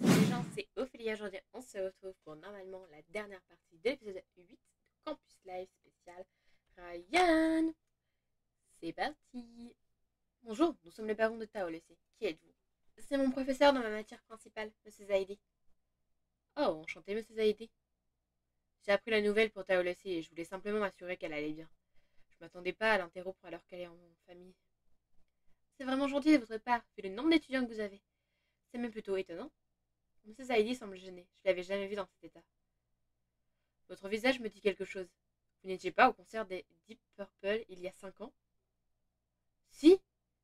les gens, c'est Ophélie. Aujourd'hui, on se retrouve pour normalement la dernière partie de l'épisode 8 de Campus Live spécial Ryan. C'est parti. Bonjour, nous sommes les parents de Tao Qui êtes-vous? C'est mon professeur dans ma matière principale, Monsieur Zaidi. Oh, enchanté, Monsieur Zaidi. J'ai appris la nouvelle pour Tao et je voulais simplement m'assurer qu'elle allait bien. Je m'attendais pas à l'interrompre alors qu'elle est en famille. C'est vraiment gentil de votre part, vu le nombre d'étudiants que vous avez. C'est même plutôt étonnant. Monsieur Zaidi semble gêné. Je l'avais jamais vu dans cet état. Votre visage me dit quelque chose. Vous n'étiez pas au concert des Deep Purple il y a cinq ans? Si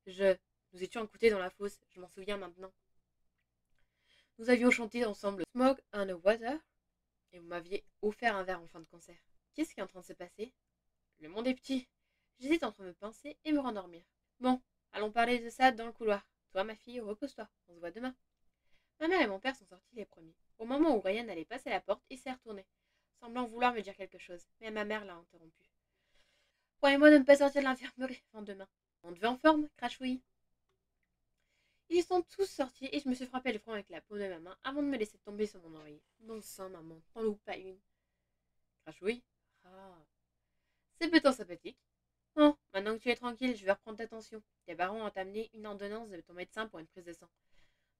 Je. Nous étions écoutés dans la fosse, je m'en souviens maintenant. Nous avions chanté ensemble Smoke and Water et vous m'aviez offert un verre en fin de concert. Qu'est-ce qui est en train de se passer? Le monde est petit. J'hésite entre me pincer et me rendormir. Bon, allons parler de ça dans le couloir. Toi, ma fille, repose-toi. On se voit demain. Ma mère et mon père sont sortis les premiers. Au moment où Ryan allait passer la porte, il s'est retourné, semblant vouloir me dire quelque chose, mais ma mère l'a interrompu. Croyez-moi de ne pas sortir de l'infirmerie avant demain. On te veut en forme, crachouille Ils sont tous sortis et je me suis frappé le front avec la paume de ma main avant de me laisser tomber sur mon oreiller. Bon sang, maman, t'en loupe pas une. Crachouille? Ah. C'est plutôt sympathique. Bon, maintenant que tu es tranquille, je vais reprendre ta tension. Tes parents ont amené une ordonnance de ton médecin pour une prise de sang.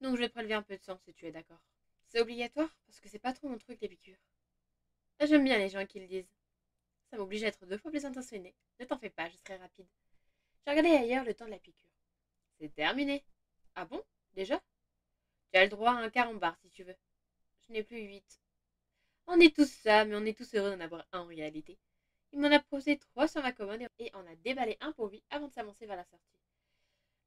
Donc je vais prélever un peu de sang si tu es d'accord. C'est obligatoire parce que c'est pas trop mon truc les piqûres. J'aime bien les gens qui le disent. Ça m'oblige à être deux fois plus intentionné. Ne t'en fais pas, je serai rapide. J'ai regardé ailleurs le temps de la piqûre. C'est terminé. Ah bon Déjà? Tu as le droit à un barre si tu veux. Je n'ai plus huit. On est tous ça, mais on est tous heureux d'en avoir un en réalité. Il m'en a posé trois sur ma commode et en a déballé un pour lui avant de s'avancer vers la sortie.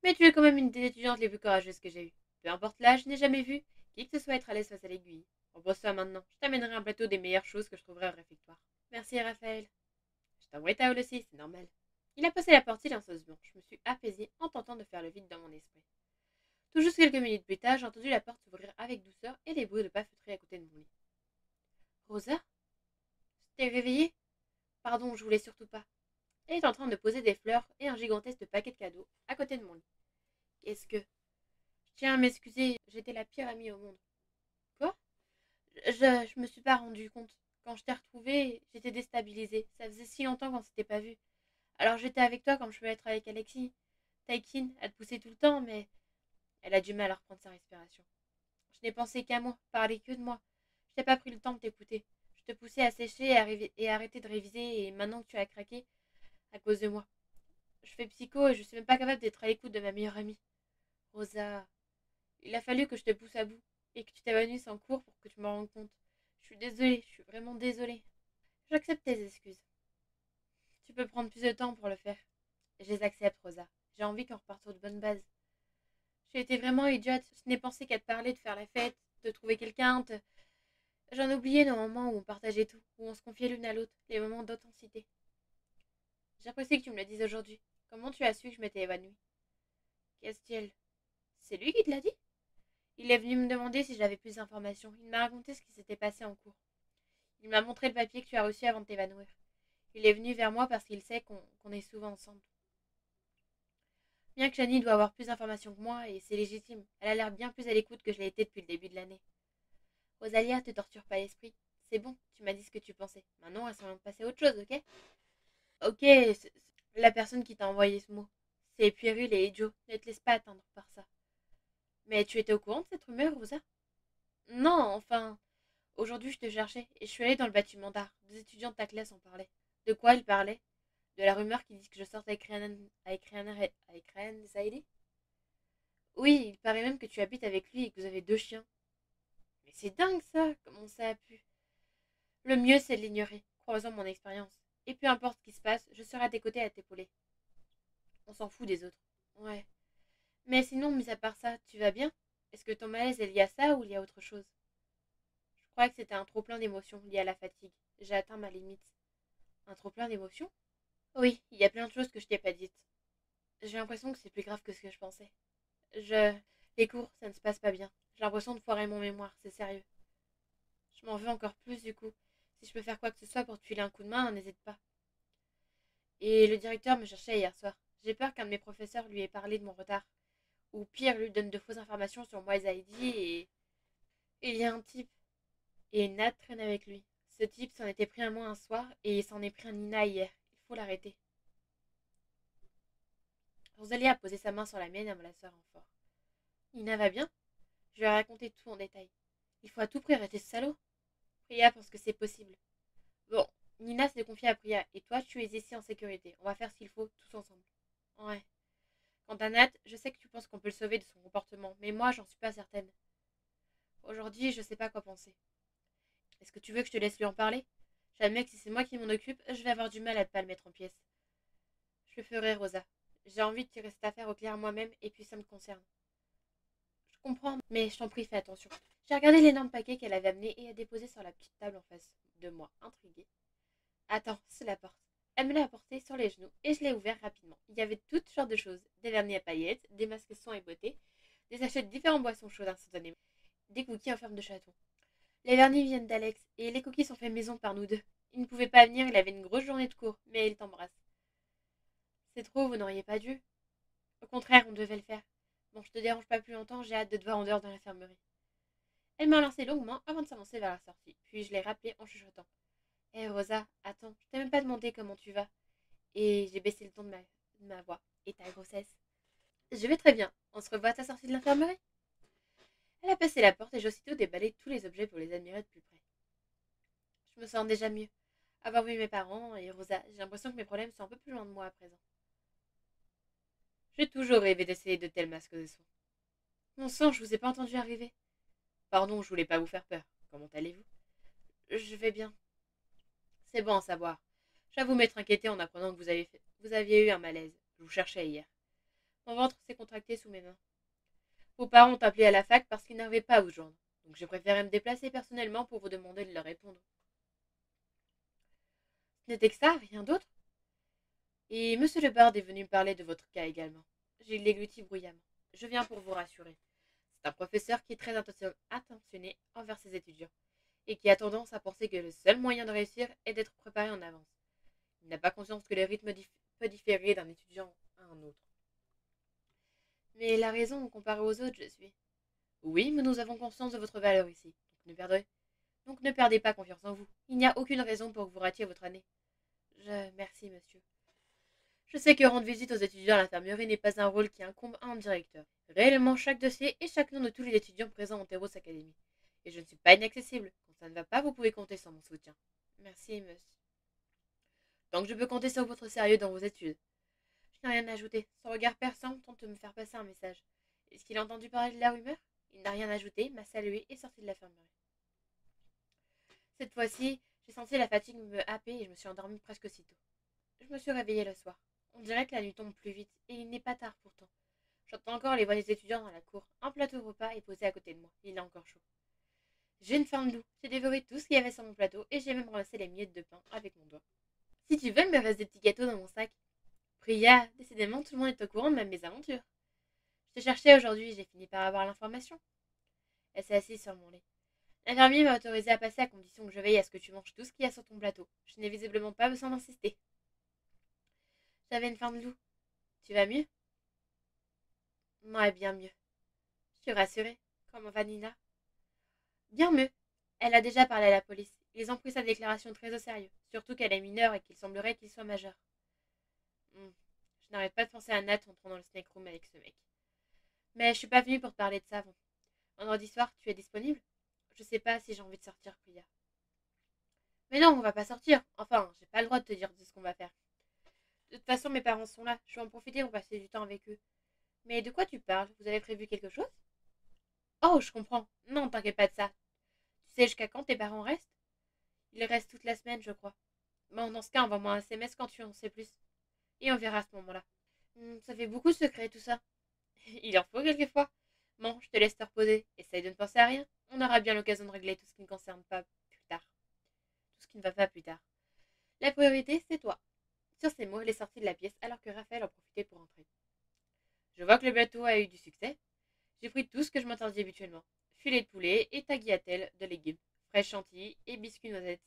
Mais tu es quand même une des étudiantes les plus courageuses que j'ai eues. Peu importe l'âge, je n'ai jamais vu qui que ce soit être à l'aise face à l'aiguille. Repose-toi maintenant. Je t'amènerai un plateau des meilleures choses que je trouverai au réfectoire. Merci, Raphaël. Je t'envoie ta aussi, c'est normal. Il a passé la porte silencieusement. Je me suis apaisée en tentant de faire le vide dans mon esprit. Tout juste quelques minutes plus tard, j'ai entendu la porte s'ouvrir avec douceur et les bruits de pas feutrés à côté de mon lit. Rosa? T'es réveillée Pardon, je voulais surtout pas. Elle est en train de poser des fleurs et un gigantesque paquet de cadeaux à côté de mon lit. Qu'est-ce que. Je tiens à m'excuser, j'étais la pire amie au monde. Quoi? Je, je me suis pas rendu compte. Quand je t'ai retrouvée, j'étais déstabilisée. Ça faisait si longtemps qu'on s'était pas vu. Alors j'étais avec toi comme je peux être avec Alexis. Taikin, elle te poussait tout le temps, mais elle a du mal à reprendre sa respiration. Je n'ai pensé qu'à moi, parler que de moi. Je n'ai pas pris le temps de t'écouter te pousser à sécher et, et arrêter de réviser, et maintenant que tu as craqué, à cause de moi. Je fais psycho et je suis même pas capable d'être à l'écoute de ma meilleure amie. Rosa, il a fallu que je te pousse à bout et que tu t'évanouisses en cours pour que tu me rendes compte. Je suis désolée, je suis vraiment désolée. J'accepte tes excuses. Tu peux prendre plus de temps pour le faire. Je les accepte, Rosa. J'ai envie qu'on reparte sur de bonnes bases. J'ai été vraiment idiote. Je n'ai pensé qu'à te parler, de faire la fête, de trouver quelqu'un, de... J'en oubliais nos moments où on partageait tout, où on se confiait l'une à l'autre, les moments d'authenticité. J'apprécie que tu me le dises aujourd'hui. Comment tu as su que je m'étais évanouie? Castiel. C'est lui qui te l'a dit? Il est venu me demander si j'avais plus d'informations. Il m'a raconté ce qui s'était passé en cours. Il m'a montré le papier que tu as reçu avant de t'évanouir. Il est venu vers moi parce qu'il sait qu'on est souvent ensemble. Bien que Shani doit avoir plus d'informations que moi, et c'est légitime, elle a l'air bien plus à l'écoute que je l'ai été depuis le début de l'année. Rosalia, te torture pas l'esprit. C'est bon, tu m'as dit ce que tu pensais. Maintenant, elle s'en passer à autre chose, ok? Ok, la personne qui t'a envoyé ce mot. C'est Puéril et Joe. Ne te laisse pas attendre par ça. Mais tu étais au courant de cette rumeur, Rosa? Non, enfin. Aujourd'hui, je te cherchais et je suis allée dans le bâtiment d'art. Deux étudiants de ta classe en parlaient. De quoi ils parlaient? De la rumeur qui dit que je sorte avec Ryan, avec Ryan, avec Ryan Oui, il paraît même que tu habites avec lui et que vous avez deux chiens. C'est dingue ça, comment ça a pu? Le mieux, c'est de l'ignorer, croisant mon expérience. Et peu importe ce qui se passe, je serai à tes côtés à t'épauler. On s'en fout des autres. Ouais. Mais sinon, mis à part ça, tu vas bien? Est-ce que ton malaise est lié à ça ou lié à autre chose? Je crois que c'était un trop plein d'émotions lié à la fatigue. J'ai atteint ma limite. Un trop plein d'émotions? Oui, il y a plein de choses que je t'ai pas dites. J'ai l'impression que c'est plus grave que ce que je pensais. Je. Les cours, ça ne se passe pas bien. J'ai l'impression de foirer mon mémoire, c'est sérieux. Je m'en veux encore plus du coup. Si je peux faire quoi que ce soit pour te filer un coup de main, n'hésite pas. Et le directeur me cherchait hier soir. J'ai peur qu'un de mes professeurs lui ait parlé de mon retard. Ou pire, lui donne de fausses informations sur moi et Zaidi et. Il y a un type. Et Nat traîne avec lui. Ce type s'en était pris un moi un soir et il s'en est pris un Nina hier. Il faut l'arrêter. Rosalie a posé sa main sur la mienne et me la serre en fort. Nina va bien? Je lui ai raconté tout en détail. Il faut à tout prix arrêter ce salaud. Priya pense que c'est possible. Bon, Nina s'est confiée à Priya et toi tu es ici en sécurité. On va faire ce qu'il faut tous ensemble. Ouais. Quant à Nat, je sais que tu penses qu'on peut le sauver de son comportement, mais moi j'en suis pas certaine. Aujourd'hui, je sais pas quoi penser. Est-ce que tu veux que je te laisse lui en parler? J'admets que si c'est moi qui m'en occupe, je vais avoir du mal à ne pas le mettre en pièces. Je le ferai, Rosa. J'ai envie de tirer cette affaire au clair moi-même et puis ça me concerne. Je comprends, mais je t'en prie, fais attention. J'ai regardé l'énorme paquet qu'elle avait amené et a déposé sur la petite table en face de moi, intriguée. Attends, c'est la porte. Elle me l'a apporté sur les genoux et je l'ai ouvert rapidement. Il y avait toutes sortes de choses des vernis à paillettes, des masques soins et beauté, des sachets de différentes boissons chaudes instantanément, des cookies en forme de chaton. Les vernis viennent d'Alex et les cookies sont faits maison par nous deux. Il ne pouvait pas venir, il avait une grosse journée de cours, mais il t'embrasse. C'est trop, vous n'auriez pas dû. Au contraire, on devait le faire. Bon, je te dérange pas plus longtemps, j'ai hâte de te voir en dehors de l'infirmerie. Elle m'a lancé longuement avant de s'avancer vers la sortie, puis je l'ai rappelé en chuchotant. Hé eh, Rosa, je t'ai même pas demandé comment tu vas. Et j'ai baissé le ton de ma, voix. Et ta grossesse Je vais très bien. On se revoit à ta sortie de l'infirmerie? Elle a passé la porte et j'ai aussitôt déballé tous les objets pour les admirer de plus près. Je me sens déjà mieux. Avoir vu mes parents et Rosa, j'ai l'impression que mes problèmes sont un peu plus loin de moi à présent. J'ai toujours rêvé d'essayer de tels masques de soins. Mon sang, je vous ai pas entendu arriver. Pardon, je voulais pas vous faire peur. Comment allez-vous? Je vais bien. C'est bon à savoir. J'avoue m'être inquiété en apprenant que vous, avez vous aviez eu un malaise. Je vous cherchais hier. Mon ventre s'est contracté sous mes mains. Vos parents ont appelé à la fac parce qu'ils n'arrivaient pas à vous. Donc j'ai préféré me déplacer personnellement pour vous demander de leur répondre. Ce n'était que ça, rien d'autre Et monsieur le Bard est venu me parler de votre cas également. J'ai l'églutis bruyamment. Je viens pour vous rassurer. C'est un professeur qui est très attentionné envers ses étudiants et qui a tendance à penser que le seul moyen de réussir est d'être préparé en avance. Il n'a pas conscience que le rythme peut différer d'un étudiant à un autre. Mais la raison comparée aux autres, je suis. Oui, mais nous avons conscience de votre valeur ici. Donc ne perdez, donc ne perdez pas confiance en vous. Il n'y a aucune raison pour que vous ratiez votre année. Je merci, monsieur. Je sais que rendre visite aux étudiants à l'infirmerie n'est pas un rôle qui incombe à un directeur. Réellement, chaque dossier et chaque nom de tous les étudiants présents en Terros Academy. Et je ne suis pas inaccessible ça ne va pas, vous pouvez compter sur mon soutien. Merci, monsieur. Donc je peux compter sur votre sérieux dans vos études. Je n'ai rien à ajouter. Son regard perçant tente de me faire passer un message. Est-ce qu'il a entendu parler de la rumeur? Il n'a rien ajouté, m'a salué et sorti de l'infirmerie. Cette fois-ci, j'ai senti la fatigue me happer et je me suis endormie presque aussitôt. Je me suis réveillée le soir. On dirait que la nuit tombe plus vite, et il n'est pas tard pourtant. J'entends encore les voix des étudiants dans la cour. Un plateau repas est posé à côté de moi. Il est encore chaud. J'ai une faim de loup. J'ai dévoré tout ce qu'il y avait sur mon plateau et j'ai même ramassé les miettes de pain avec mon doigt. Si tu veux, il me reste des petits gâteaux dans mon sac. Priya, décidément, tout le monde est au courant de ma mésaventure. Je te cherchais aujourd'hui, j'ai fini par avoir l'information. Elle s'est assise sur mon lit. L'infirmier m'a autorisé à passer à condition que je veille à ce que tu manges tout ce qu'il y a sur ton plateau. Je n'ai visiblement pas besoin d'insister. J'avais une faim de loup. Tu vas mieux? Moi, bien mieux. Je suis rassurée. Comment va Bien mieux. Elle a déjà parlé à la police. Ils ont pris sa déclaration très au sérieux, surtout qu'elle est mineure et qu'il semblerait qu'il soit majeur. Hmm. Je n'arrête pas de penser à Nat entrant dans le snake room avec ce mec. Mais je suis pas venue pour te parler de ça. Vendredi soir, tu es disponible? Je sais pas si j'ai envie de sortir, Priya. Mais non, on va pas sortir. Enfin, j'ai pas le droit de te dire de ce qu'on va faire. De toute façon, mes parents sont là. Je vais en profiter pour passer du temps avec eux. Mais de quoi tu parles? Vous avez prévu quelque chose? Oh, je comprends. Non, t'inquiète pas de ça sais jusqu'à quand tes parents restent? Ils restent toute la semaine, je crois. Bon, dans ce cas, envoie-moi un SMS quand tu en sais plus. Et on verra à ce moment-là. Hmm, ça fait beaucoup de secrets, tout ça. Il en faut quelquefois. Bon, je te laisse te reposer. Essaye de ne penser à rien. On aura bien l'occasion de régler tout ce qui ne concerne pas plus tard. Tout ce qui ne va pas plus tard. La priorité, c'est toi. Sur ces mots, elle est sortie de la pièce alors que Raphaël en profitait pour entrer. Je vois que le bateau a eu du succès. J'ai pris tout ce que je m'interdis habituellement filet de poulet et tagliatelle de légumes, fraîche chantilly et biscuits noisettes.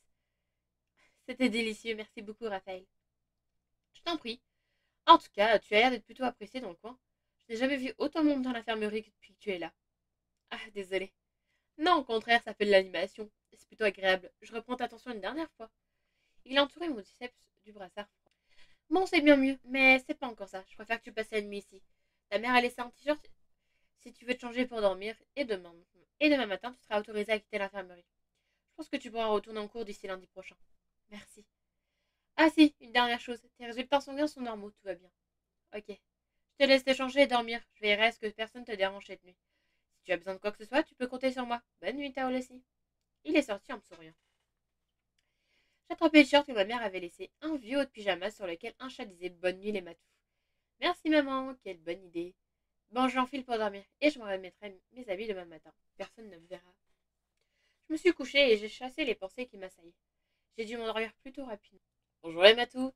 C'était délicieux, merci beaucoup Raphaël. Je t'en prie. En tout cas, tu as l'air d'être plutôt apprécié dans le coin. Je n'ai jamais vu autant de monde dans l'infirmerie depuis que tu es là. Ah, désolé. Non, au contraire, ça fait de l'animation. C'est plutôt agréable. Je reprends ta attention une dernière fois. Il a entouré mon biceps du brassard. Bon, c'est bien mieux, mais c'est pas encore ça. Je préfère que tu passes la nuit ici. Ta mère a laissé un t-shirt si tu veux te changer pour dormir, et demain, matin, tu seras autorisé à quitter l'infirmerie. Je pense que tu pourras retourner en cours d'ici lundi prochain. Merci. Ah si, une dernière chose. Tes résultats sanguins sont normaux, tout va bien. Ok. Je te laisse t'échanger et dormir. Je verrai à ce que personne te dérange cette nuit. Si tu as besoin de quoi que ce soit, tu peux compter sur moi. Bonne nuit, Tao aussi. Il est sorti en me souriant. J'attrapais le short que ma mère avait laissé, un vieux haut de pyjama sur lequel un chat disait Bonne nuit les matous. Merci maman, quelle bonne idée. Bon, j'enfile pour dormir et je me remettrai mes habits demain matin. Personne ne me verra. Je me suis couchée et j'ai chassé les pensées qui m'assaillaient. J'ai dû m'endormir plutôt rapidement. Bonjour les matous.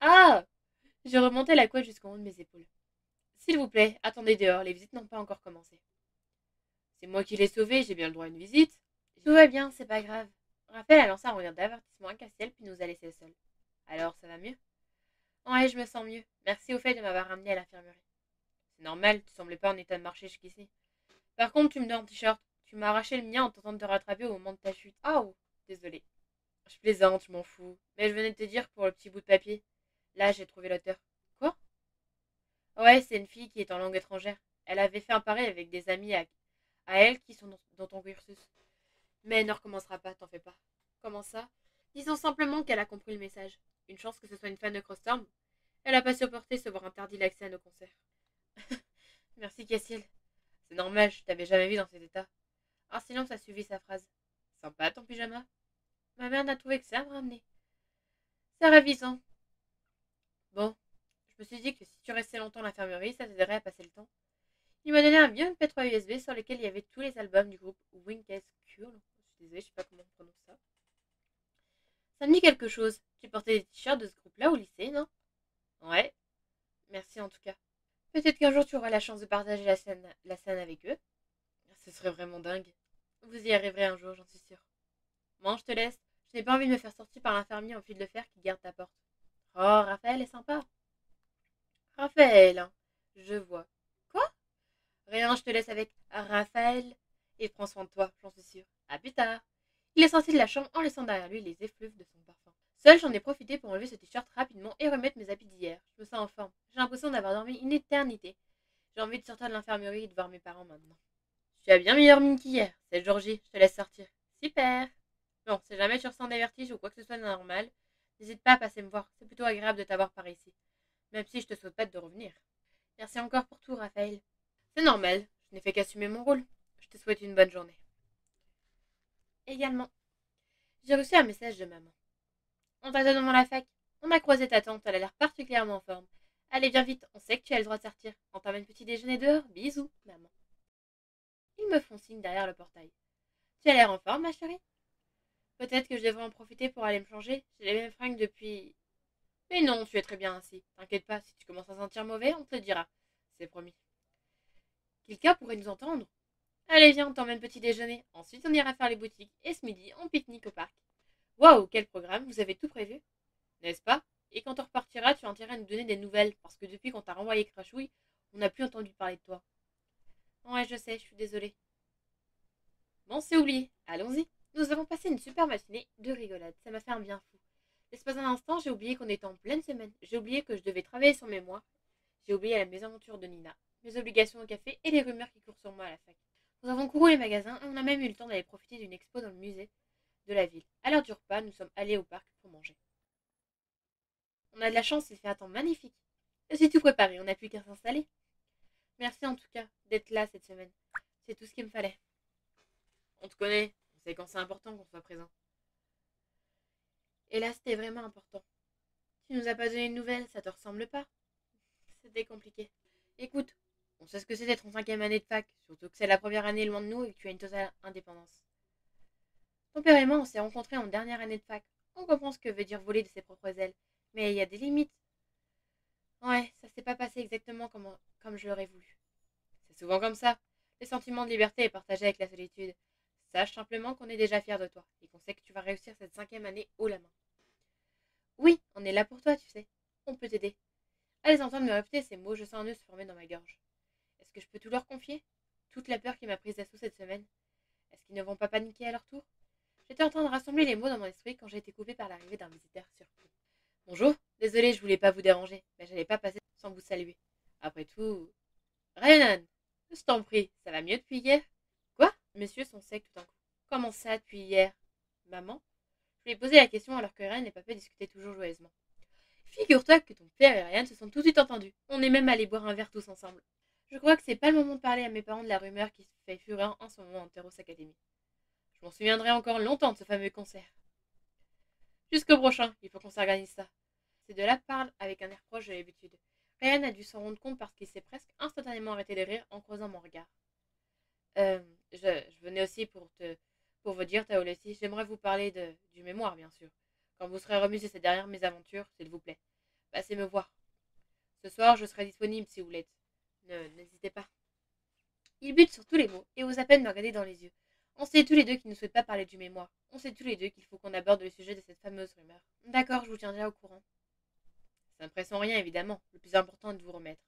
Ah J'ai remonté la couette jusqu'en haut de mes épaules. S'il vous plaît, attendez dehors, les visites n'ont pas encore commencé. C'est moi qui l'ai sauvé, j'ai bien le droit à une visite. Tout va bien, c'est pas grave. Raphaël a lancé un regard d'avertissement à Castiel puis nous a laissés seuls. Alors, ça va mieux? Ouais, je me sens mieux. Merci au fait de m'avoir ramené à l'infirmerie. Normal, tu semblais pas en état de marcher jusqu'ici. Par contre, tu me donnes un t-shirt. Tu m'as arraché le mien en tentant de te rattraper au moment de ta chute. Ah, oh, désolé. Je plaisante, je m'en fous. Mais je venais de te dire pour le petit bout de papier. Là, j'ai trouvé l'auteur. Quoi? Ouais, c'est une fille qui est en langue étrangère. Elle avait fait un pari avec des amis à, elle qui sont dans ton cursus. Mais elle ne recommencera pas, t'en fais pas. Comment ça? Disons simplement qu'elle a compris le message. Une chance que ce soit une fan de Crossstorm. Elle n'a pas supporté se voir interdit l'accès à nos concerts. Merci Cassiel. C'est normal, je t'avais jamais vu dans cet état. Un silence a suivi sa phrase. Sympa ton pyjama Ma mère n'a trouvé que ça à me ramener. C'est ravisant. Bon, je me suis dit que si tu restais longtemps à l'infirmerie, ça t'aiderait à passer le temps. Il m'a donné un vieux MP3 USB sur lequel il y avait tous les albums du groupe Winkes Curl. Je je sais pas comment on prononce ça. Ça me dit quelque chose. Tu portais des t-shirts de ce groupe-là au lycée, non? Ouais. Merci en tout cas. Peut-être qu'un jour tu auras la chance de partager la scène, la scène avec eux. Ce serait vraiment dingue. Vous y arriverez un jour, j'en suis sûre. Bon, je te laisse. Je n'ai pas envie de me faire sortir par l'infirmier en fil de fer qui garde ta porte. Oh, Raphaël est sympa. Raphaël, hein. je vois. Quoi? Rien, je te laisse avec Raphaël et prends soin de toi, j'en suis sûre. À plus tard. Il est sorti de la chambre en laissant derrière lui les effluves de son parfum. Seul, j'en ai profité pour enlever ce t-shirt rapidement et remettre mes habits d'hier. Je me sens en forme. J'ai l'impression d'avoir dormi une éternité. J'ai envie de sortir de l'infirmerie et de voir mes parents maintenant. Tu as bien meilleure mine qu'hier. C'est Georgie, je te laisse sortir. Super. Bon, si jamais tu ressens des vertiges ou quoi que ce soit de normal, n'hésite pas à passer me voir. C'est plutôt agréable de t'avoir par ici. Même si je te souhaite pas de revenir. Merci encore pour tout, Raphaël. C'est normal. Je n'ai fait qu'assumer mon rôle. Je te souhaite une bonne journée. Également. J'ai reçu un message de maman. On t'attend devant la fac. On a croisé ta tante, elle a l'air particulièrement en forme. Allez, viens vite, on sait que tu as le droit de sortir. On t'emmène petit déjeuner dehors. Bisous, maman. Ils me font signe derrière le portail. Tu as l'air en forme, ma chérie? Peut-être que je devrais en profiter pour aller me changer. J'ai les mêmes fringues depuis. Mais non, tu es très bien ainsi. T'inquiète pas, si tu commences à sentir mauvais, on te le dira. C'est promis. Quelqu'un pourrait nous entendre. Allez, viens, on t'emmène petit déjeuner. Ensuite, on ira faire les boutiques. Et ce midi, on pique-nique au parc. Waouh, quel programme, vous avez tout prévu N'est-ce pas? Et quand on repartira, tu intérêt à nous donner des nouvelles, parce que depuis qu'on t'a renvoyé Crachouille, on n'a plus entendu parler de toi. Ouais, je sais, je suis désolée. Bon, c'est oublié. Allons-y. Nous avons passé une super matinée de rigolade. Ça m'a fait un bien fou. L'espace d'un instant, j'ai oublié qu'on était en pleine semaine. J'ai oublié que je devais travailler sur mémoire. J'ai oublié la mésaventure de Nina, mes obligations au café et les rumeurs qui courent sur moi à la fac. Nous avons couru les magasins et on a même eu le temps d'aller profiter d'une expo dans le musée de la ville. À l'heure du repas, nous sommes allés au parc pour manger. On a de la chance, il fait un temps magnifique. C'est tout préparé, on n'a plus qu'à s'installer. Merci en tout cas d'être là cette semaine. C'est tout ce qu'il me fallait. On te connaît, on sait quand c'est important qu'on soit présent. Et là, c'était vraiment important. Tu nous as pas donné de nouvelles, ça te ressemble pas C'était compliqué. Écoute, on sait ce que c'est d'être en cinquième année de fac, surtout que c'est la première année loin de nous et que tu as une totale indépendance. Ton on s'est rencontrés en dernière année de fac. On comprend ce que veut dire voler de ses propres ailes, mais il y a des limites. Ouais, ça s'est pas passé exactement comme, comme je l'aurais voulu. C'est souvent comme ça. Le sentiment de liberté est partagé avec la solitude. Sache simplement qu'on est déjà fiers de toi et qu'on sait que tu vas réussir cette cinquième année haut la main. Oui, on est là pour toi, tu sais. On peut t'aider. À les entendre me répéter ces mots, je sens un nœud se former dans ma gorge. Est-ce que je peux tout leur confier? Toute la peur qui m'a prise d'assaut cette semaine? Est-ce qu'ils ne vont pas paniquer à leur tour? J'étais en train de rassembler les mots dans mon esprit quand j'ai été coupée par l'arrivée d'un visiteur surpris. Bonjour, désolé, je voulais pas vous déranger, mais j'allais pas passer sans vous saluer. Après tout. Ryan Je t'en prie, ça va mieux depuis hier? Quoi? Messieurs sont secs tout d'un coup. Comment ça, depuis hier? Maman? Je lui ai posé la question alors que Ryan et papa discutaient toujours joyeusement. Figure-toi que ton père et Ryan se sont tout de suite entendus. On est même allés boire un verre tous ensemble. Je crois que c'est pas le moment de parler à mes parents de la rumeur qui se fait fureur en ce moment en Terros Academy. Je m'en souviendrai encore longtemps de ce fameux concert. Jusqu'au prochain, il faut qu'on s'organise ça. Ces deux-là parlent avec un air proche de l'habitude. Ryan a dû s'en rendre compte parce qu'il s'est presque instantanément arrêté de rire en croisant mon regard. Euh, je, venais aussi pour te, pour vous dire, Taolesi, j'aimerais vous parler de, du mémoire, bien sûr. Quand vous serez remis de ces dernières mésaventures, s'il vous plaît, passez me voir. Ce soir, je serai disponible si vous l'êtes. N'hésitez pas. Il bute sur tous les mots et ose à peine me regarder dans les yeux. On sait tous les deux qu'il ne souhaite pas parler du mémoire. On sait tous les deux qu'il faut qu'on aborde le sujet de cette fameuse rumeur. D'accord, je vous tiendrai au courant. Ça ne presse en rien, évidemment. Le plus important est de vous remettre.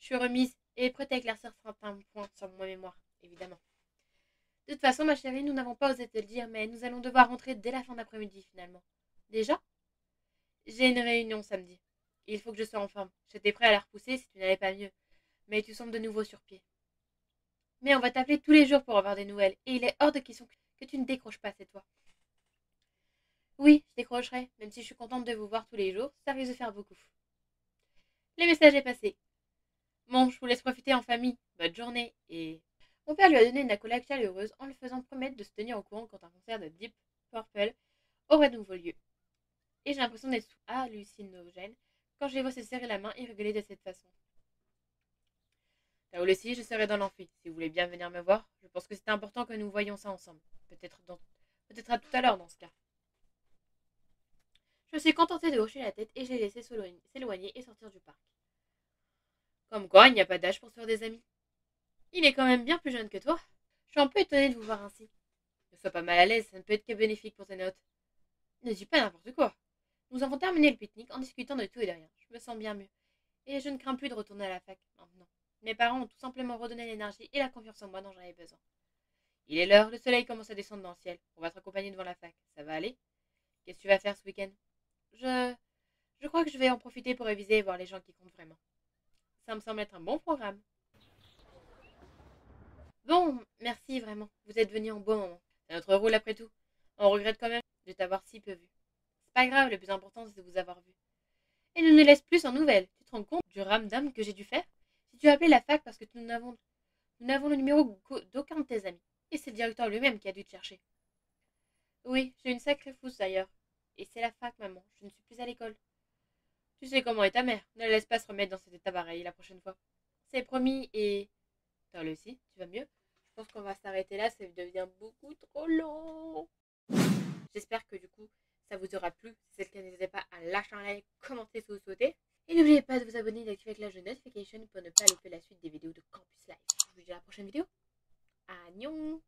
Je suis remise et prête à éclaircir certains points sur mon mémoire, évidemment. De toute façon, ma chérie, nous n'avons pas osé te le dire, mais nous allons devoir rentrer dès la fin d'après-midi, finalement. Déjà? J'ai une réunion samedi. Il faut que je sois en forme. J'étais prêt à la repousser si tu n'allais pas mieux. Mais tu sembles de nouveau sur pied. Mais on va t'appeler tous les jours pour avoir des nouvelles, et il est hors de question que tu ne décroches pas cette fois. Oui, je décrocherai, même si je suis contente de vous voir tous les jours, ça risque de faire beaucoup. Le message est passé. Bon, je vous laisse profiter en famille. Bonne journée, et... Mon père lui a donné une accolade chaleureuse en lui faisant promettre de se tenir au courant quand un concert de Deep Purple aurait de nouveau lieu et j'ai l'impression d'être hallucinogène quand je les vois se serrer la main et rigoler de cette façon. Là aussi, je serai dans l'amphi. Si vous voulez bien venir me voir, je pense que c'est important que nous voyions ça ensemble. Peut-être à tout à l'heure dans ce cas. Je suis contentée de hocher la tête et j'ai laissé s'éloigner et sortir du parc. Comme quoi, il n'y a pas d'âge pour se faire des amis. Il est quand même bien plus jeune que toi. Je suis un peu étonnée de vous voir ainsi. Ne sois pas mal à l'aise, ça ne peut être que bénéfique pour tes notes. Ne dis pas n'importe quoi. Nous avons terminé le pique-nique en discutant de tout et de rien. Je me sens bien mieux. Et je ne crains plus de retourner à la fac maintenant. Mes parents ont tout simplement redonné l'énergie et la confiance en moi dont j'en avais besoin. Il est l'heure, le soleil commence à descendre dans le ciel. On va te accompagner devant la fac. Ça va aller? Qu'est-ce que tu vas faire ce week-end? Je. Je crois que je vais en profiter pour réviser et voir les gens qui comptent vraiment. Ça me semble être un bon programme. Bon, merci vraiment. Vous êtes venu en bon moment. C'est notre rôle après tout. On regrette quand même de t'avoir si peu vu pas grave, le plus important c'est de vous avoir vu. Et ne nous laisse plus en nouvelles. Tu te rends compte du ramdam que j'ai dû faire? Tu as appelé la fac parce que nous n'avons nous n'avons le numéro d'aucun de tes amis. Et c'est le directeur lui-même qui a dû te chercher. Oui, j'ai une sacrée fousse d'ailleurs. Et c'est la fac, maman. Je ne suis plus à l'école. Tu sais comment est ta mère. Ne la laisse pas se remettre dans cet état pareil la prochaine fois. C'est promis et. Toi aussi, tu vas mieux Je pense qu'on va s'arrêter là, ça devient beaucoup trop long. J'espère que du coup, ça vous aura plu. Si c'est le cas, n'hésitez pas à lâcher un like, commenter si vous souhaitez. Et n'oubliez pas de vous abonner et d'activer la cloche de notification pour ne pas louper la suite des vidéos de Campus Live. Je vous dis à la prochaine vidéo. Agnon